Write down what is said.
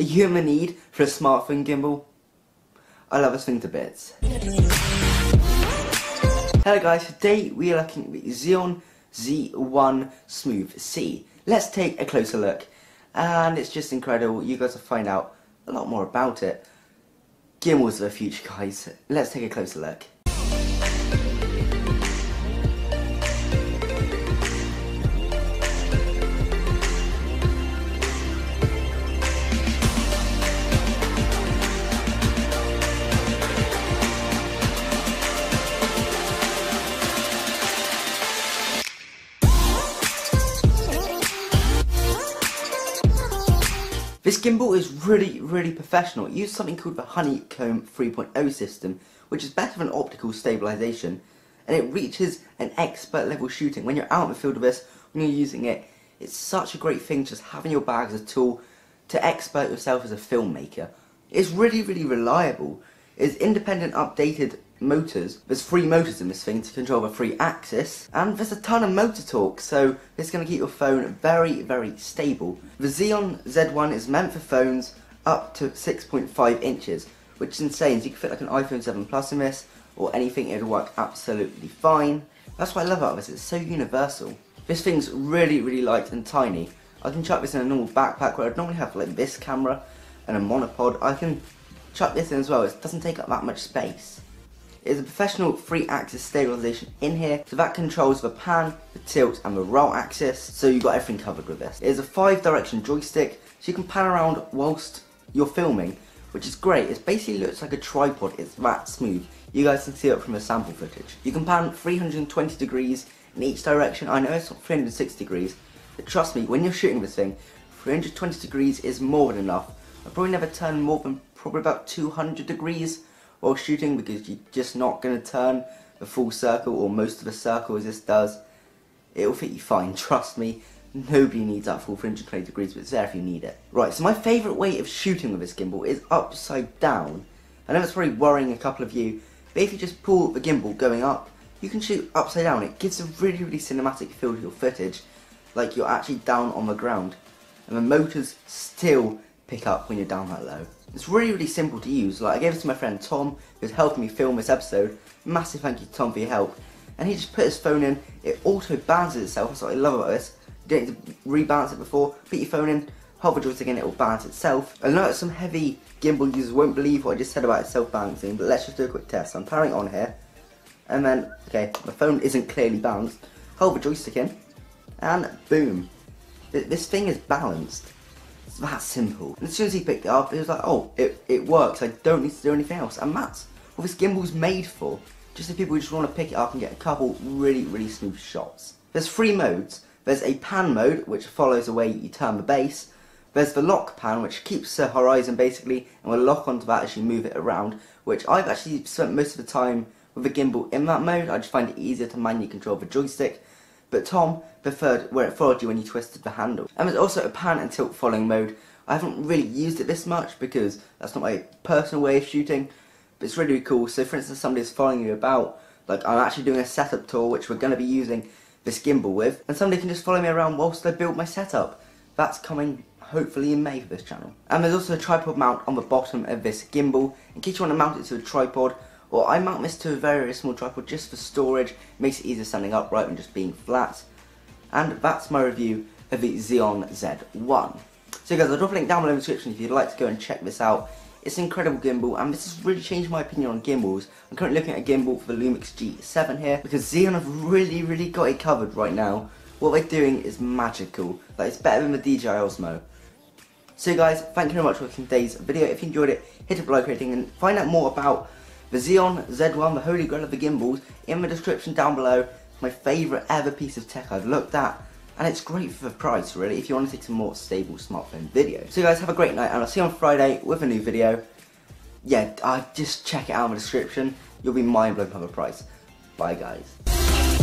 a human need for a smartphone gimbal. I love this thing to bits. Hello guys, today we are looking at the Zhiyun Z1 Smooth C. Let's take a closer look. And it's just incredible, you guys will find out a lot more about it. Gimbals are the future guys, let's take a closer look. Gimbal is really, really professional. It uses something called the Honeycomb 3.0 system, which is better than optical stabilization, and it reaches an expert level shooting. When you're out in the field with this, when you're using it, it's such a great thing just having your bag as a tool to expert yourself as a filmmaker. It's really, really reliable. It's independent updated motors. There's three motors in this thing to control the three axis, and there's a ton of motor torque, so it's going to keep your phone very, very stable. The Zhiyun Z1 is meant for phones up to 6.5 inches, which is insane. So you can fit like an iPhone 7 Plus in this, or anything, it'll work absolutely fine. That's what I love about this, it's so universal. This thing's really, really light and tiny. I can chuck this in a normal backpack where I'd normally have like this camera and a monopod. I can chuck this in as well, it doesn't take up that much space. It is a professional 3-axis stabilization in here, so that controls the pan, the tilt and the roll axis, so you've got everything covered with this. It is a 5-direction joystick, so you can pan around whilst you're filming, which is great. It basically looks like a tripod, it's that smooth. You guys can see it from the sample footage. You can pan 320 degrees in each direction. I know it's not 360 degrees, but trust me, when you're shooting this thing, 320 degrees is more than enough. I've probably never turned more than probably about 200 degrees while shooting because you're just not going to turn the full circle or most of a circle as this does. It'll fit you fine, trust me. Nobody needs that full 320 degrees, but it's there if you need it. Right, so my favourite way of shooting with this gimbal is upside down. I know it's probably worrying a couple of you, but if you just pull the gimbal going up, you can shoot upside down. It gives a really, really cinematic feel to your footage, like you're actually down on the ground. And the motors still pick up when you're down that low. It's really, really simple to use. Like, I gave it to my friend Tom, who's helping me film this episode. Massive thank you to Tom for your help. And he just put his phone in, it auto balances itself, that's what I love about this. You don't need to rebalance it before, put your phone in, hold the joystick in, it will balance itself. I know that some heavy gimbal users won't believe what I just said about self-balancing, but let's just do a quick test. I'm powering on here, and then, okay, my phone isn't clearly balanced. Hold the joystick in, and boom. This thing is balanced. It's that simple. And as soon as he picked it up, he was like, oh, it, it works. I don't need to do anything else. And that's what this gimbal's made for. Just the people who just want to pick it up and get a couple really, really smooth shots. There's three modes. There's a pan mode, which follows the way you turn the base. There's the lock pan, which keeps the horizon basically, and will lock onto that as you move it around, which I've actually spent most of the time with the gimbal in that mode. I just find it easier to manually control the joystick but Tom preferred where it followed you when you twisted the handle. And there's also a pan and tilt following mode. I haven't really used it this much because that's not my personal way of shooting, but it's really, really cool. So for instance, somebody's following you about, like I'm actually doing a setup tour which we're going to be using this gimbal with, and somebody can just follow me around whilst I build my setup. That's coming hopefully in May for this channel. And there's also a tripod mount on the bottom of this gimbal, in case you want to mount it to a tripod or I mount this to a very, very small tripod just for storage, makes it easier standing upright than just being flat. And that's my review of the Zhiyun Z1. So guys, I'll drop a link down below in the description if you'd like to go and check this out. It's an incredible gimbal and this has really changed my opinion on gimbals. I'm currently looking at a gimbal for the Lumix G7 here because Zhiyun have really, really got it covered right now. What they're doing is magical. Like, it's better than the DJI Osmo. So guys, thank you very much for watching today's video. If you enjoyed it, hit a like rating and find out more about the Zhiyun Z1, the holy grail of the gimbals, in the description down below. My favourite ever piece of tech I've looked at. And it's great for the price, really, if you want to take some more stable smartphone videos. So guys, have a great night, and I'll see you on Friday with a new video. Yeah, uh, just check it out in the description. You'll be mind blown by the price. Bye, guys.